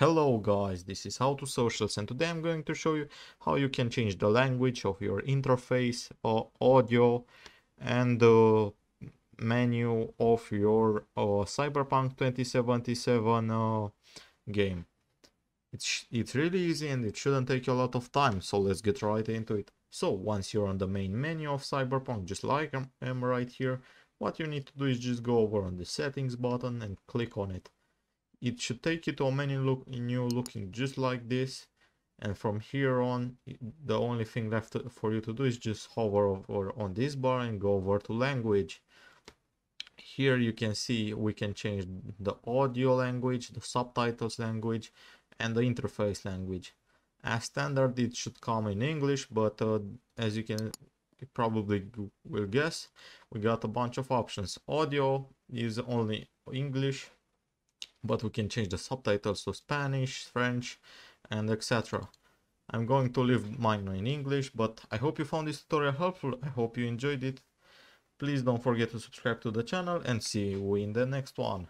Hello guys, this is How to Socials and today I'm going to show you how you can change the language of your interface or audio and the menu of your uh, Cyberpunk 2077 uh, game. It's, it's really easy and it shouldn't take a lot of time, so let's get right into it. So once you're on the main menu of Cyberpunk, just like I am right here, what you need to do is just go over on the settings button and click on it it should take you to a menu look new looking just like this. And from here on the only thing left for you to do is just hover over on this bar and go over to language. Here you can see we can change the audio language the subtitles language and the interface language. As standard it should come in english but uh, as you can probably will guess we got a bunch of options. Audio is only english but we can change the subtitles to Spanish, French, and etc. I'm going to leave mine in English, but I hope you found this tutorial helpful. I hope you enjoyed it. Please don't forget to subscribe to the channel and see you in the next one.